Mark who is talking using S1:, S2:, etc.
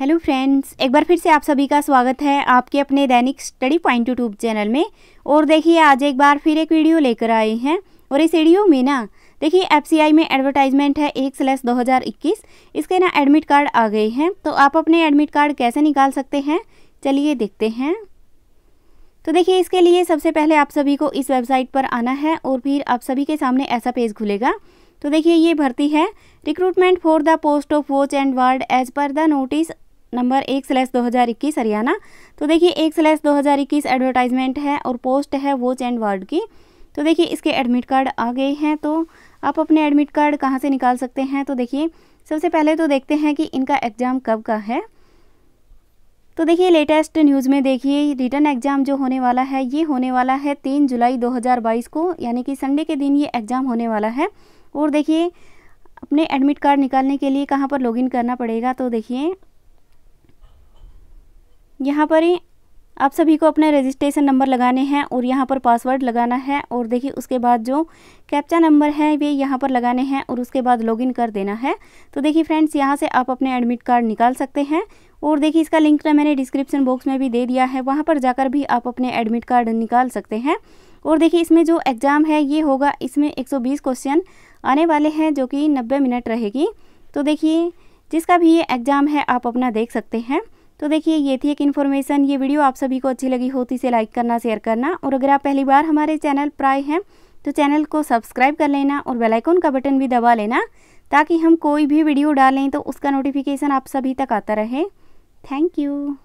S1: Hello friends एक बार फिर से आप सभी का स्वागत है आपके अपने दैनिक स्टडी पॉइंट यूट्यूब चैनल में। और देखिए, आज एक बार फिर एक वीडियो लेकर आए हैं। और इस वीडियो में ना, देखिए एफसीआई में एडवर्टाइजमेंट है एक स्लैश दो इसके ना एडमिट कार्ड आ गए हैं। तो आप अपने एडमिट कार्ड कैसे निकाल सकते हैं? चलिए देखते हैं। तो देखिए, इसके लिए सबसे पहले आप सभी को इस वेबसाइट पर आना है और फिर आप सभी के सामने ऐसा पेज खुलेगा। तो देखिए, ये भर्ती है। Recruitment for the post of watch and ward as per the notice number एक स्लैश दो हज़ार इक्कीस, हरियाणा। तो देखिए, एक स्लैश दो हज़ार इक्कीस एडवर्टाइजमेंट है और पोस्ट है वॉच एंड वार्ड की। तो देखिए, इसके एडमिट कार्ड आ गए हैं। तो आप अपने एडमिट कार्ड कहाँ से निकाल सकते हैं? तो देखिए, सबसे पहले तो देखते हैं कि इनका एग्ज़ाम कब का है। तो देखिए लेटेस्ट न्यूज़ में देखिए रिटर्न एग्ज़ाम जो होने वाला है, ये होने वाला है तीन जुलाई 2022 को, यानी कि संडे के दिन ये एग्ज़ाम होने वाला है। और देखिए, अपने एडमिट कार्ड निकालने के लिए कहाँ पर लॉगिन करना पड़ेगा? तो देखिए यहाँ पर ही आप सभी को अपने रजिस्ट्रेशन नंबर लगाने हैं और यहाँ पर पासवर्ड लगाना है और देखिए उसके बाद जो कैप्चा नंबर है वे यहाँ पर लगाने हैं और उसके बाद लॉगिन कर देना है। तो देखिए फ्रेंड्स यहाँ से आप अपने एडमिट कार्ड निकाल सकते हैं और देखिए इसका लिंक ना मैंने डिस्क्रिप्शन बॉक्स में भी दे दिया है, वहाँ पर जाकर भी आप अपने एडमिट कार्ड निकाल सकते हैं। और देखिए इसमें जो एग्ज़ाम है, ये होगा, इसमें एक सौ बीस क्वेश्चन आने वाले हैं जो कि नब्बे मिनट रहेगी। तो देखिए जिसका भी ये एग्ज़ाम है, आप अपना देख सकते हैं। तो देखिए, ये थी एक इन्फॉर्मेशन ये वीडियो आप सभी को अच्छी लगी होती तो इसे लाइक करना शेयर करना और अगर आप पहली बार हमारे चैनल पर आए हैं तो चैनल को सब्सक्राइब कर लेना और बेलाइकॉन का बटन भी दबा लेना ताकि हम कोई भी वीडियो डालें तो उसका नोटिफिकेशन आप सभी तक आता रहे। Thank you